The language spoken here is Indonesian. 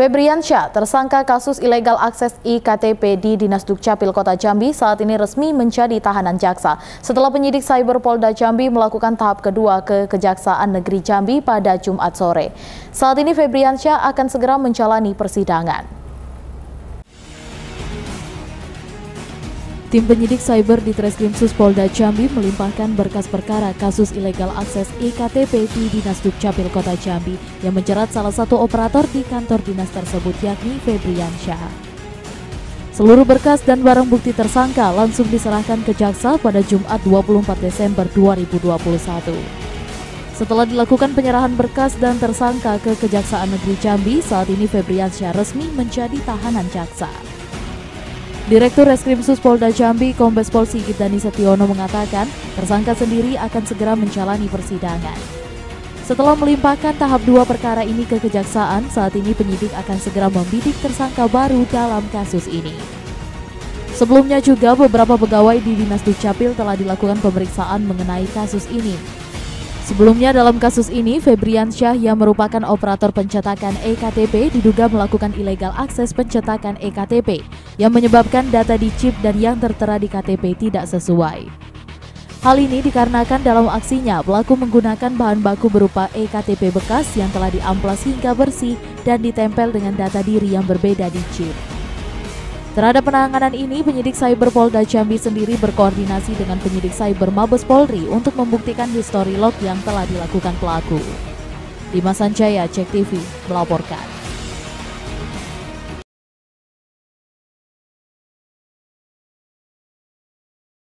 Febriansyah, tersangka kasus ilegal akses IKTP di Dinas Dukcapil Kota Jambi saat ini resmi menjadi tahanan jaksa. Setelah penyidik Cyber Polda Jambi melakukan tahap kedua ke Kejaksaan Negeri Jambi pada Jumat sore. Saat ini Febriansyah akan segera menjalani persidangan. Tim penyidik cyber di Treskrim Polda Jambi melimpahkan berkas perkara kasus ilegal akses iktp di Dinas Dukcapil Kota Jambi yang menjerat salah satu operator di kantor dinas tersebut yakni Febriansyah. Seluruh berkas dan barang bukti tersangka langsung diserahkan ke jaksa pada Jumat 24 Desember 2021. Setelah dilakukan penyerahan berkas dan tersangka ke Kejaksaan Negeri Jambi, saat ini Febriansyah resmi menjadi tahanan jaksa. Direktur Reskrim Sus Polda Jambi, Kombes Pol Sigit Dani Setiono mengatakan, tersangka sendiri akan segera menjalani persidangan. Setelah melimpahkan tahap dua perkara ini ke kejaksaan, saat ini penyidik akan segera membidik tersangka baru dalam kasus ini. Sebelumnya juga beberapa pegawai di Dinas Dukcapil telah dilakukan pemeriksaan mengenai kasus ini. Sebelumnya dalam kasus ini, Febrian Syah yang merupakan operator pencetakan EKTP diduga melakukan ilegal akses pencetakan EKTP yang menyebabkan data di chip dan yang tertera di KTP tidak sesuai. Hal ini dikarenakan dalam aksinya pelaku menggunakan bahan baku berupa EKTP bekas yang telah diamplas hingga bersih dan ditempel dengan data diri yang berbeda di chip. Terhadap penanganan ini, penyidik Cyber Polda Jambi sendiri berkoordinasi dengan penyidik Cyber Mabes Polri untuk membuktikan histori log yang telah dilakukan pelaku. Dimas Sanjaya, Cek TV, melaporkan.